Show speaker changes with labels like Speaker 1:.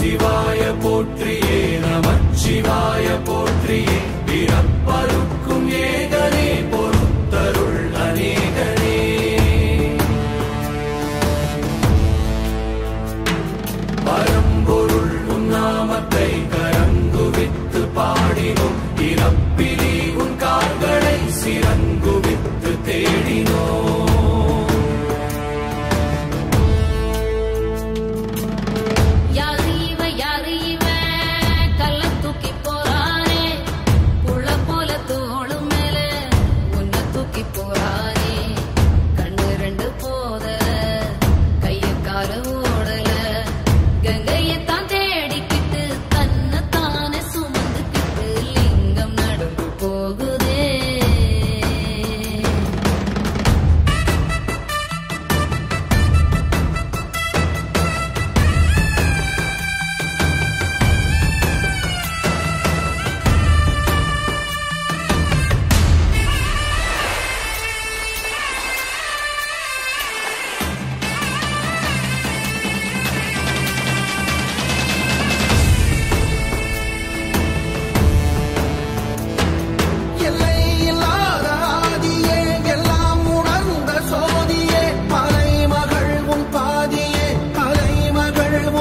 Speaker 1: சிவாய போற்றியே நமச்சிவாய போற்றியே. பிறப்பருக்கும் ஏகனே பொறுத்தருள் அநேகனே. பரம்பொருள் உன்னாமத்தை கரங்குவித்து பாடினோம். இறப்பிலே உன் கார்களை சிறங்கு